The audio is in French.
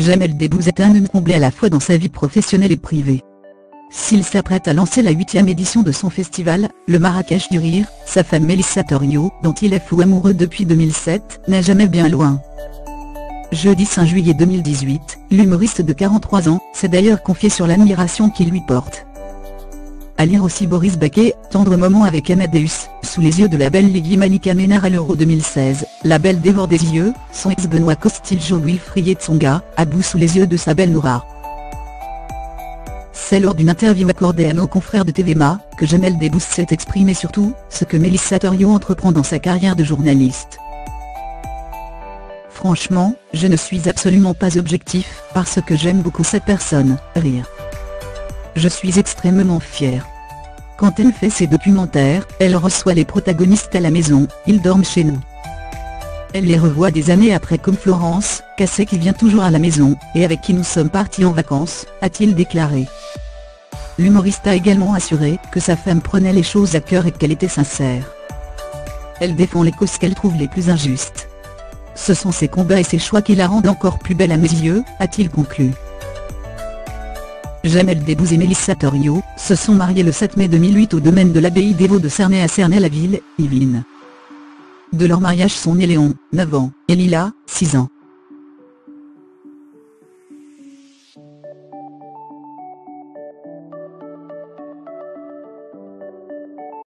Jamel Debbouze est un homme comblé à la fois dans sa vie professionnelle et privée. S'il s'apprête à lancer la huitième édition de son festival, le Marrakech du Rire, sa femme Mélissa Torio, dont il est fou amoureux depuis 2007, n'est jamais bien loin. Jeudi 5 juillet 2018, l'humoriste de 43 ans, s'est d'ailleurs confié sur l'admiration qu'il lui porte. À lire aussi Boris Baquet, tendre moment avec Amadeus, sous les yeux de la belle Lily Malika Ménard à l'Euro 2016, la belle dévore des yeux, son ex Benoît Costil Wilfried Tsonga, à bout sous les yeux de sa belle Noura. C'est lors d'une interview accordée à nos confrères de TVMA, que Jamel Debbouze s'est exprimé sur tout, ce que Mélissa Torio entreprend dans sa carrière de journaliste. Franchement, je ne suis absolument pas objectif, parce que j'aime beaucoup cette personne, rire. Je suis extrêmement fier. Quand elle fait ses documentaires, elle reçoit les protagonistes à la maison, ils dorment chez nous. Elle les revoit des années après comme Florence, Cassé qui vient toujours à la maison, et avec qui nous sommes partis en vacances, a-t-il déclaré. L'humoriste a également assuré que sa femme prenait les choses à cœur et qu'elle était sincère. Elle défend les causes qu'elle trouve les plus injustes. Ce sont ses combats et ses choix qui la rendent encore plus belle à mes yeux, a-t-il conclu. Jamel Debbouze et Mélissa Torio, se sont mariés le 7 mai 2008 au domaine de l'abbaye des Vaux de Cernay à Cernay-la-Ville, Yvelines. De leur mariage sont nés Léon, 9 ans, et Lila, 6 ans.